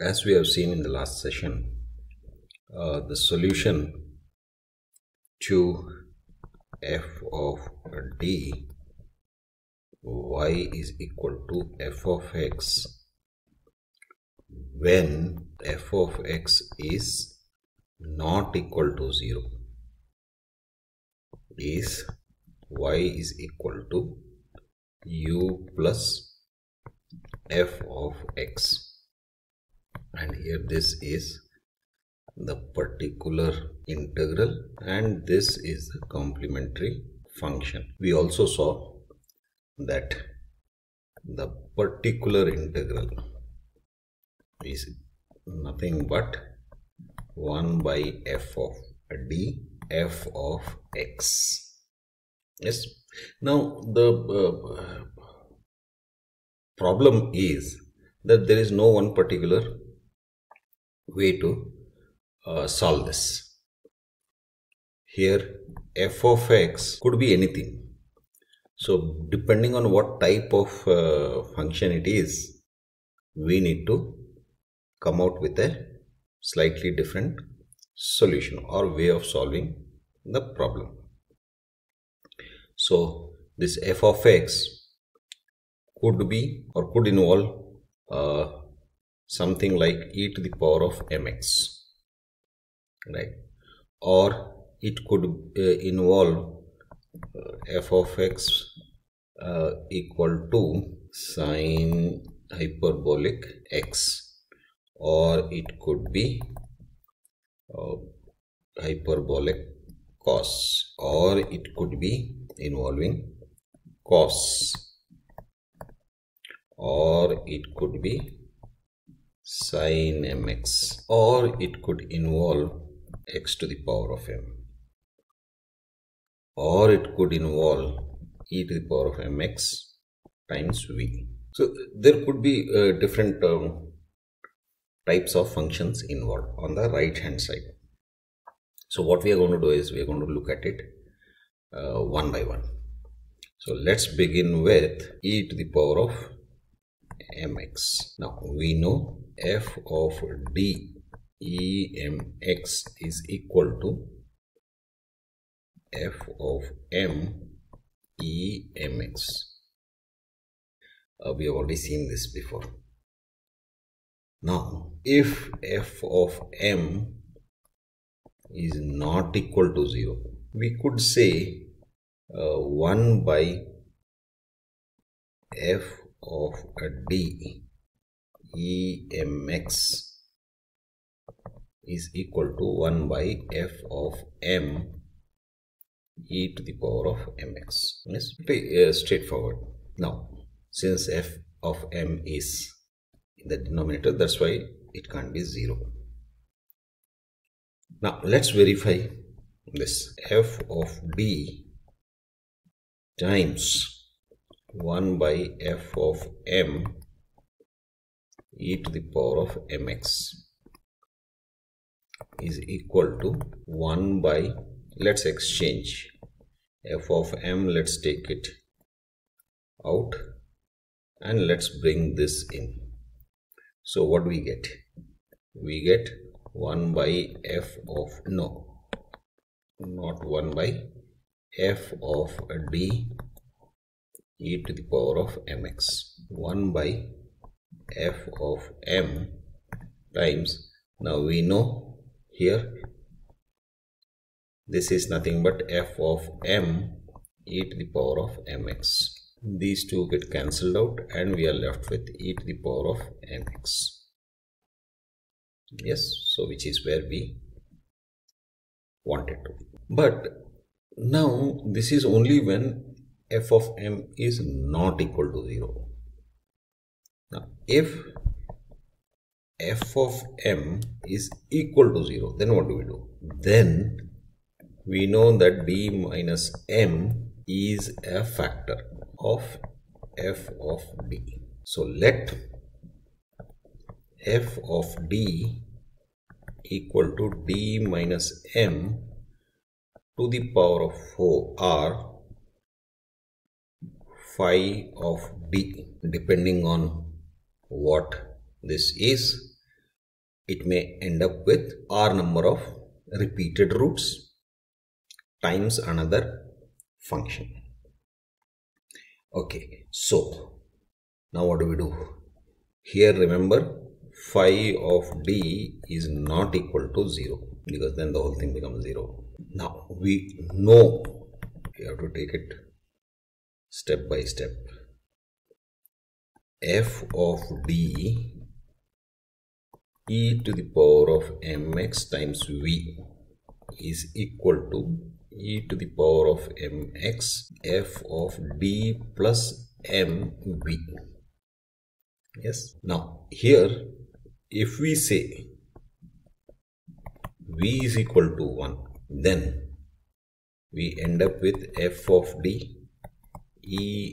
as we have seen in the last session, uh, the solution to f of d y is equal to f of x when f of x is not equal to 0 is y is equal to u plus f of x and here this is the particular integral and this is the complementary function. We also saw that the particular integral is nothing but 1 by f of d f of x. Yes. Now the uh, problem is that there is no one particular way to uh, solve this. Here f of x could be anything. So depending on what type of uh, function it is, we need to come out with a slightly different solution or way of solving the problem. So this f of x could be or could involve uh, something like e to the power of mx right? Or it could uh, involve uh, f of x uh, equal to sine hyperbolic x. Or it could be uh, hyperbolic cos. Or it could be involving cos. Or it could be sine mx or it could involve x to the power of m or it could involve e to the power of mx times v. So there could be uh, different um, types of functions involved on the right hand side. So what we are going to do is we are going to look at it uh, one by one. So let's begin with e to the power of mx. Now we know f of d emx is equal to f of m emx. Uh, we have already seen this before. Now, if f of m is not equal to 0, we could say uh, 1 by f of d emx is equal to 1 by f of m e to the power of mx. Yes, pretty uh, straightforward. Now, since f of m is in the denominator, that's why it can't be 0. Now, let's verify this f of b times 1 by f of m e to the power of mx is equal to 1 by let's exchange. F of m let's take it out and let's bring this in. So what do we get? We get 1 by f of no not 1 by f of d e to the power of mx. 1 by f of m times now we know here this is nothing but f of m e to the power of mx these two get cancelled out and we are left with e to the power of mx yes so which is where we wanted to. But now this is only when f of m is not equal to 0 now, if f of m is equal to 0, then what do we do? Then we know that d minus m is a factor of f of d. So, let f of d equal to d minus m to the power of 4 r phi of d depending on what this is it may end up with r number of repeated roots times another function. Okay so now what do we do? Here remember phi of d is not equal to 0 because then the whole thing becomes 0 now we know we have to take it step by step f of d e to the power of mx times v is equal to e to the power of mx f of d plus mv yes? Now here if we say v is equal to 1 then we end up with f of d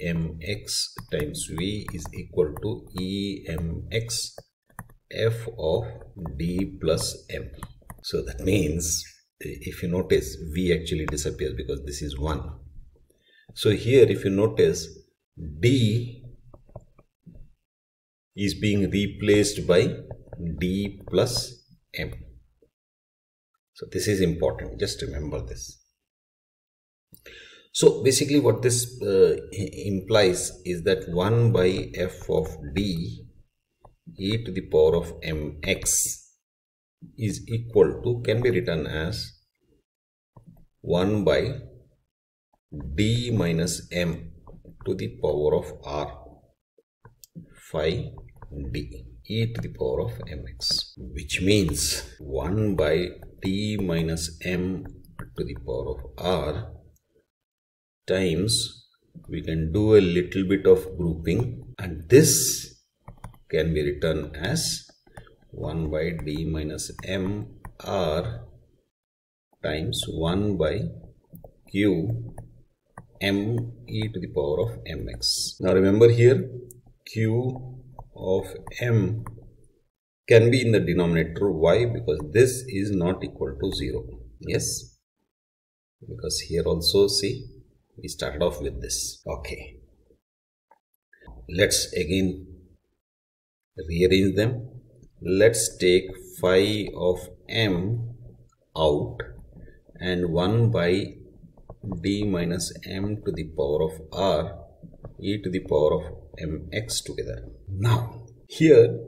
emx times v is equal to emx f of d plus m. So that means if you notice v actually disappears because this is 1 so here if you notice d is being replaced by d plus m. So this is important. Just remember this so basically what this uh, implies is that 1 by f of d e to the power of mx is equal to can be written as 1 by d minus m to the power of r phi d e to the power of mx which means 1 by t minus m to the power of r times we can do a little bit of grouping and this can be written as 1 by d minus m r times 1 by q m e to the power of mx. Now remember here q of m can be in the denominator. Why? Because this is not equal to 0. Yes? Because here also see we started off with this. Okay. Let's again rearrange them. Let's take phi of m out and 1 by d minus m to the power of r e to the power of mx together. Now, here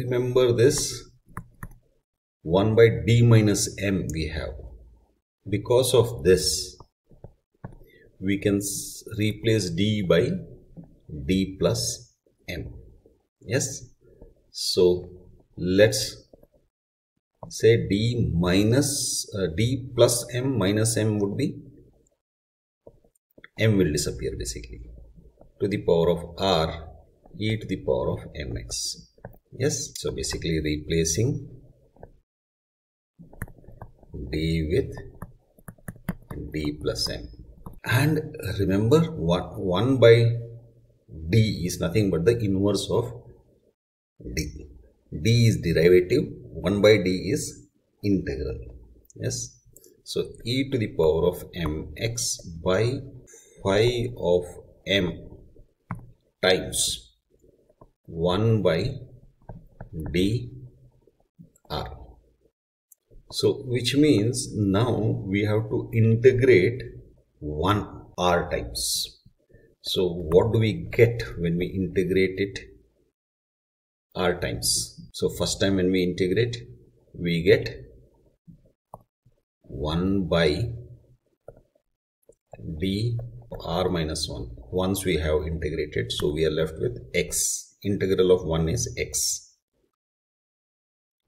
remember this 1 by d minus m we have. Because of this, we can replace d by d plus m. Yes? So, let's say d minus uh, d plus m minus m would be m will disappear basically to the power of r e to the power of mx yes so basically replacing d with d plus m and remember what 1 by d is nothing but the inverse of d. D is derivative 1 by d is integral. Yes? So e to the power of mx by phi of m times 1 by d r. So which means now we have to integrate 1 r times so what do we get when we integrate it? R times. So first time when we integrate we get 1 by d r minus 1 once we have integrated so we are left with x. Integral of 1 is x.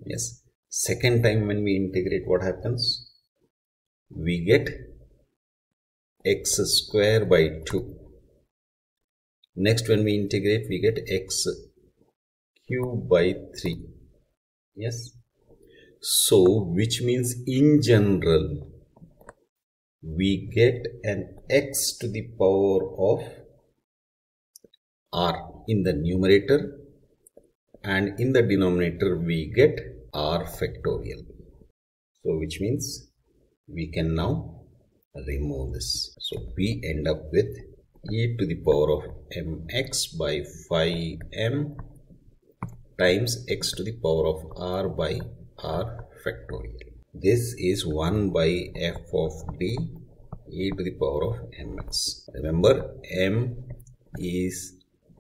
Yes. Second time when we integrate what happens? We get x square by 2 next when we integrate we get x cube by 3 yes? So which means in general we get an x to the power of r. In the numerator and in the denominator we get r factorial. So which means we can now remove this so we end up with e to the power of mx by phi m times x to the power of r by r factorial. This is 1 by f of d e to the power of mx. Remember m is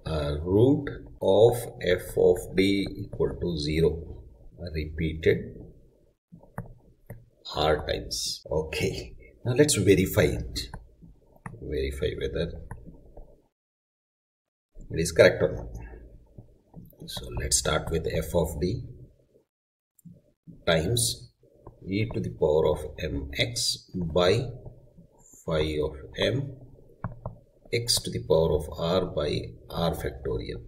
a root of f of d equal to 0 repeated r times. Okay, now let's verify it. Verify whether it is correct or not. So let's start with f of d times e to the power of mx by phi of m x to the power of r by r factorial.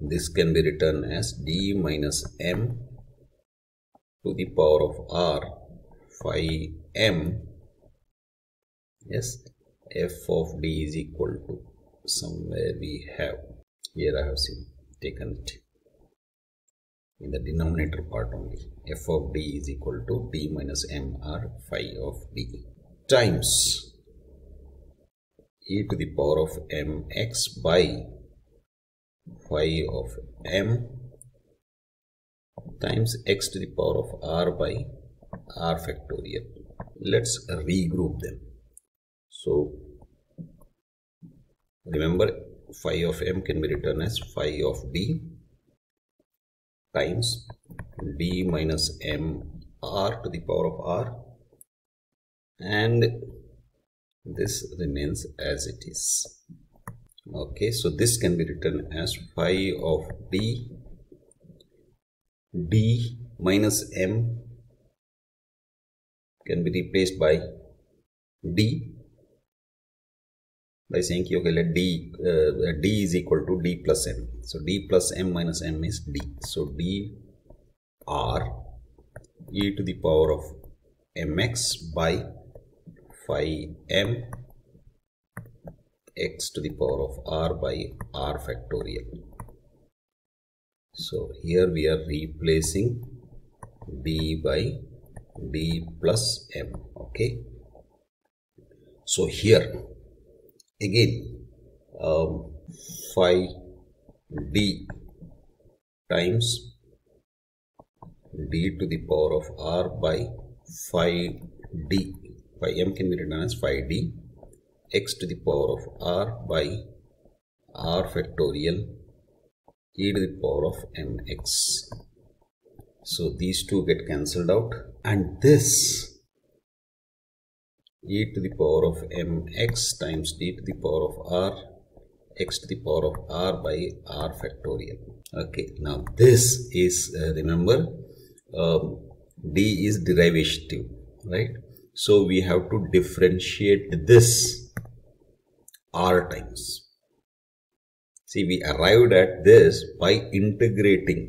This can be written as d minus m to the power of r phi m yes f of d is equal to somewhere we have here I have seen taken it in the denominator part only f of d is equal to d minus m r phi of d times e to the power of mx by phi of m times x to the power of r by r factorial. Let's regroup them. So remember phi of m can be written as phi of d times d minus m r to the power of r. And this remains as it is. Okay so this can be written as phi of d d minus m can be replaced by d by saying okay let d uh, d is equal to d plus m. So d plus m minus m is d. So d r e to the power of mx by phi m x to the power of r by r factorial. So here we are replacing d by d plus m. Okay? So here again um, phi d times d to the power of r by phi d. Phi m can be written as phi d. X to the power of r by r factorial e to the power of mx so these two get cancelled out. And this e to the power of mx times d to the power of r x to the power of r by r factorial. Okay now this is uh, remember um, d is derivative right? So we have to differentiate this r times. See we arrived at this by integrating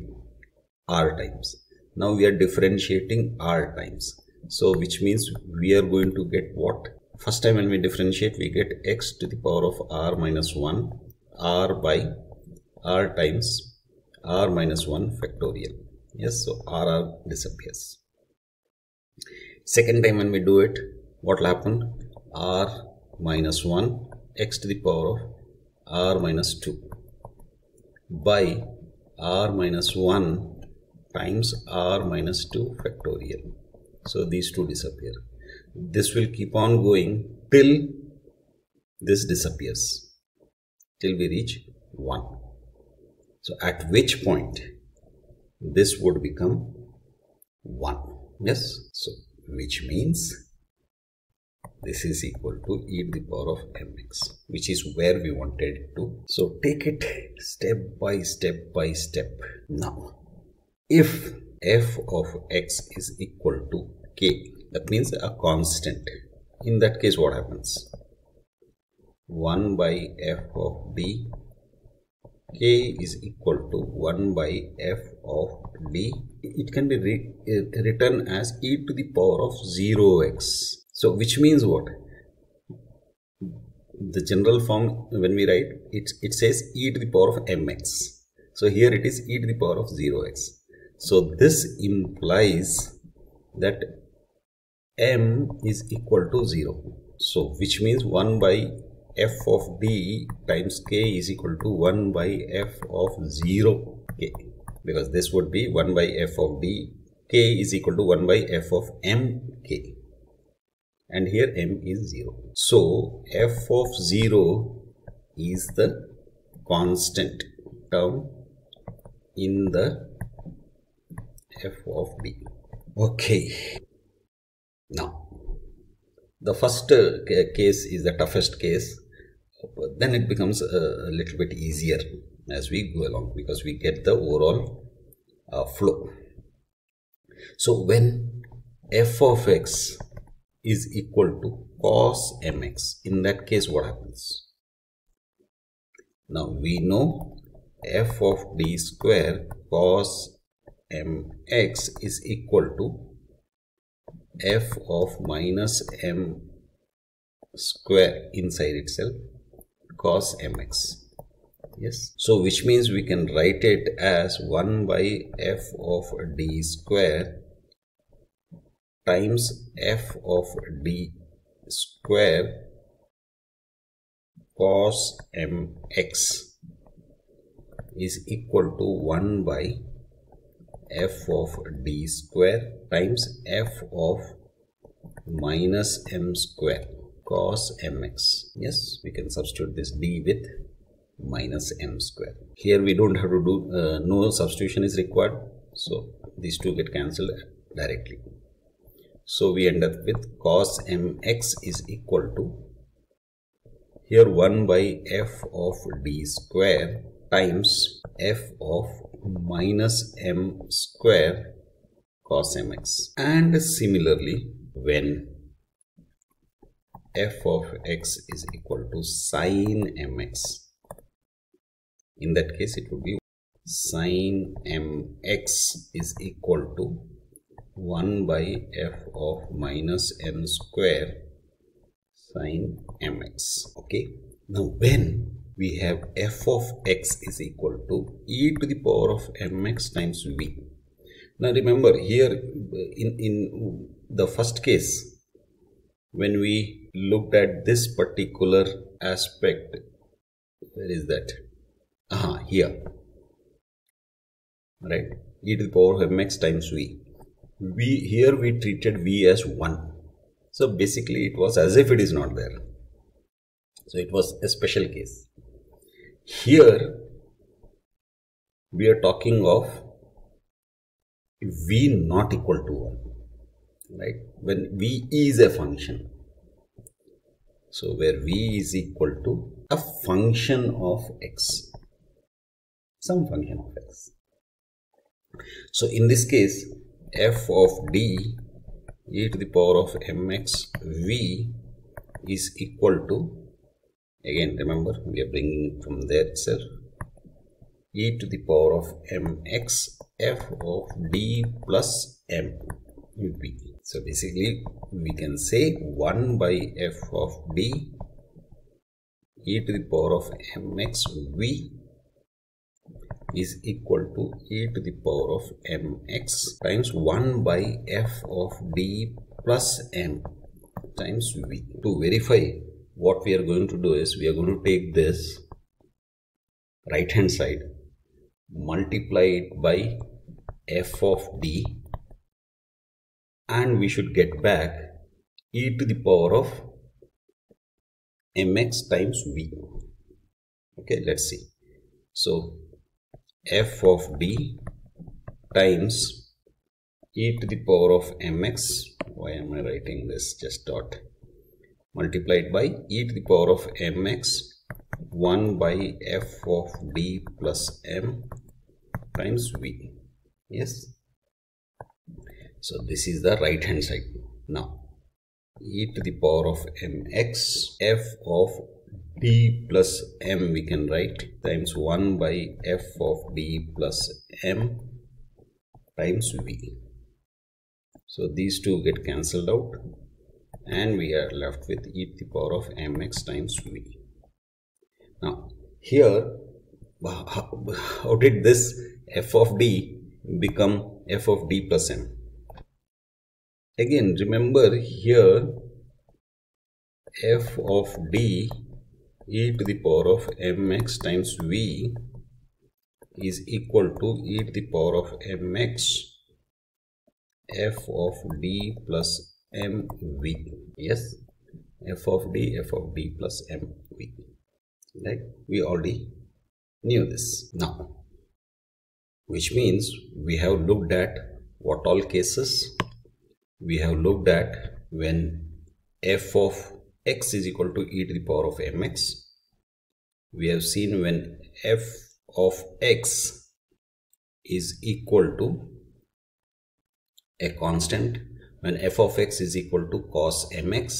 r times. Now we are differentiating r times so which means we are going to get what? First time when we differentiate we get x to the power of r minus 1 r by r times r minus 1 factorial. Yes so r, r disappears. Second time when we do it what will happen? r minus 1 x to the power of r minus 2 by r minus 1 times r minus 2 factorial so these two disappear. This will keep on going till this disappears, till we reach 1. So at which point this would become 1. Yes, so which means this is equal to e to the power of mx which is where we wanted to so take it step by step by step now if f of x is equal to k. That means a constant. In that case what happens? 1 by f of d k is equal to 1 by f of d it can be re uh, written as e to the power of 0x so which means what? The general form when we write it it says e to the power of mx so here it is e to the power of 0x so this implies that m is equal to 0. So which means 1 by f of d times k is equal to 1 by f of 0 k. because this would be 1 by f of d k is equal to 1 by f of m k and here m is 0 so f of 0 is the constant term in the f of b okay now the first uh, case is the toughest case then it becomes a, a little bit easier as we go along because we get the overall uh, flow. So when f of x is equal to cos mx, in that case what happens? Now we know f of d square cos mx is equal to f of minus m square inside itself cos mx. Yes? So which means we can write it as 1 by f of d square times f of d square cos mx is equal to 1 by f of d square times f of minus m square cos mx yes we can substitute this d with minus m square. Here we don't have to do, uh, no substitution is required. So these two get cancelled directly. So we end up with cos mx is equal to here 1 by f of d square times f of minus m square cos mx. And similarly when f of x is equal to sine mx in that case it would be sine mx is equal to 1 by f of minus m square sine mx. Okay? Now when we have f of x is equal to e to the power of mx times v. Now remember here in in the first case when we looked at this particular aspect where is that? Uh, here. Right? e to the power of mx times v. We here we treated v as 1 so basically it was as if it is not there. So it was a special case here we are talking of v not equal to 1 right when v is a function so where v is equal to a function of x some function of x. So in this case, f of d e to the power of mx v is equal to, again remember we are bringing it from there itself, e to the power of mx f of d plus m v. So basically we can say 1 by f of d e to the power of mx v is equal to e to the power of mx times 1 by f of d plus m times v. To verify what we are going to do is we are going to take this right hand side multiply it by f of d and we should get back e to the power of mx times v. Okay let's see. So f of d times e to the power of mx why am i writing this? Just dot multiplied by e to the power of mx 1 by f of d plus m times v. Yes? So this is the right hand side. Now e to the power of mx f of d plus m we can write times 1 by f of d plus m times v. So these two get cancelled out and we are left with e to the power of mx times v. Now here how did this f of d become f of d plus m? Again remember here f of d e to the power of mx times v is equal to e to the power of mx f of d plus mv yes. F of d f of d plus mv like we already knew this. Now which means we have looked at what all cases. We have looked at when f of x is equal to e to the power of mx we have seen when f of x is equal to a constant when f of x is equal to cos mx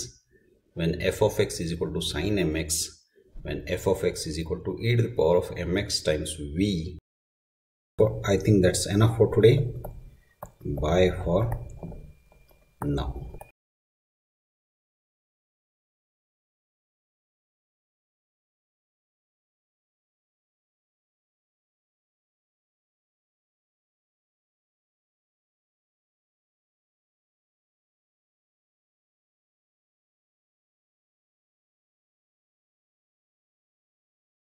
when f of x is equal to sin mx when f of x is equal to e to the power of mx times v. So i think that's enough for today. Bye for now